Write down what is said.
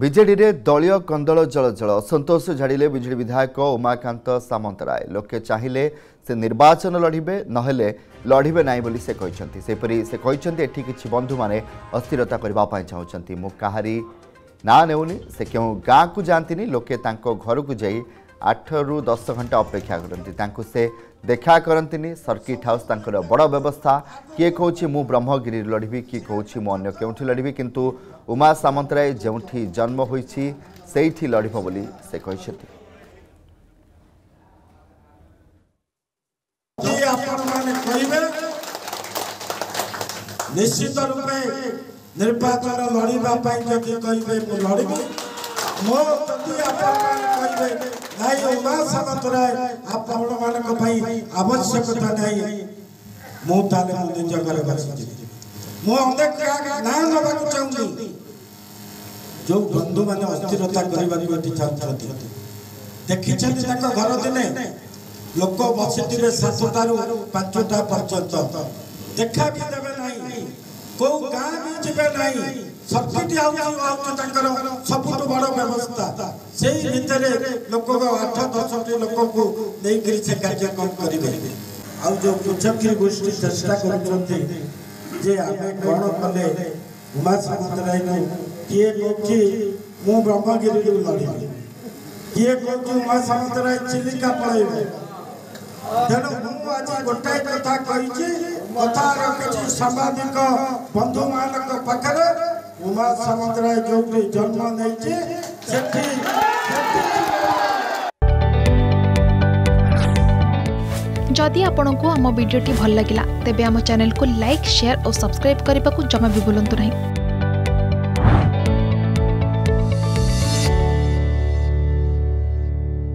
ବିଜେଡିରେ ଦଳୀୟ କନ୍ଦଳ ଜଳଜଳ ଅସନ୍ତୋଷ ଝାଡ଼ିଲେ ବିଜେଡି ବିଧାୟକ ଉମାକାନ୍ତ ସାମନ୍ତରାୟ ଲୋକେ ଚାହିଁଲେ ସେ ନିର୍ବାଚନ ଲଢ଼ିବେ ନହେଲେ ଲଢ଼ିବେ ନାହିଁ ବୋଲି ସେ କହିଛନ୍ତି ସେହିପରି ସେ କହିଛନ୍ତି ଏଠି କିଛି ବନ୍ଧୁମାନେ ଅସ୍ଥିରତା କରିବା ପାଇଁ ଚାହୁଁଛନ୍ତି ମୁଁ କାହାରି ନାଁ ନେଉନି ସେ କେଉଁ ଗାଁକୁ ଯାଆନ୍ତିନି ଲୋକେ ତାଙ୍କ ଘରକୁ ଯାଇ ଆଠରୁ ଦଶ ଘଣ୍ଟା ଅପେକ୍ଷା କରନ୍ତି ତାଙ୍କୁ ସେ ଦେଖା କରନ୍ତିନି ସର୍କିଟ୍ ହାଉସ୍ ତାଙ୍କର ବଡ଼ ବ୍ୟବସ୍ଥା କିଏ କହୁଛି ମୁଁ ବ୍ରହ୍ମଗିରିରେ ଲଢ଼ିବି କିଏ କହୁଛି ମୁଁ ଅନ୍ୟ କେଉଁଠି ଲଢ଼ିବି କିନ୍ତୁ ଉମା ସାମନ୍ତରାୟ ଯେଉଁଠି ଜନ୍ମ ହୋଇଛି ସେଇଠି ଲଢ଼ିବ ବୋଲି ସେ କହିଛନ୍ତି ନିଶ୍ଚିତ ରୂପେ ନିର୍ବାଚନ ଲଢ଼ିବା ପାଇଁ ଯଦି କହିବେ ମୁଁ ଲଢ଼ିବି ମୋ ଯଦି ଆପଣମାନେ କହିବେ କାହିଁ ଉଦାସ ମାତ୍ରାରେ ଆପଣମାନଙ୍କ ପାଇଁ ଆବଶ୍ୟକତା ନାହିଁ ମୁଁ ତାହେଲେ ମୁଁ ନିଜ ଘରେ ବସିଯିବି ମୁଁ ଅନେକ ନାଁ ନେବାକୁ ଚାହୁଁଛି ଯେଉଁ ବନ୍ଧୁମାନେ ଅସ୍ଥିରତା କରିବାକୁ ଏଠି ଚାହୁଁଛନ୍ତି ଦେଖିଛନ୍ତି ତାଙ୍କ ଘର ଦିନେ ଲୋକ ବସିଥିବେ ସାତଟାରୁ ପାଞ୍ଚଟା ପର୍ଯ୍ୟନ୍ତ ଦେଖା ବି ଦେବେ ନାହିଁ କୋଉ ଗାଁ ବି ଯିବେ ନାହିଁ সবকিছু হচ্ছে হচ্ছে তাঁকর সবুঠ বড় ব্যবস্থা সেই ভিতরে লোক আঠ দশটি লোককে নেইকি সে কার্যক্রম করবে আউ যে কুচক্রী গোষ্ঠী চেষ্টা করছেন যে আমি কোণ কলে উমা সামন্তরায়ু কিয়ে কৌছি মু ব্রহ্মগিরি লড়িবি কিয়ে কৌছি উমা সামন্তরায় চিলিকা পলাইব ତେଣୁ ମୁଁ ଆଜି ଗୋଟାଏ କଥା କହିଛି କଥାର କିଛି ସାମ୍ବାଦିକ ବନ୍ଧୁମାନଙ୍କ ପାଖରେ ઉમા સામંતરાય ચૌધરી જન્મ નહીં છે जदि आपण को आम भिडी भल लगा तेब आम को लाइक शेयर और सब्सक्राइब करने को जमा भी बुलां नहीं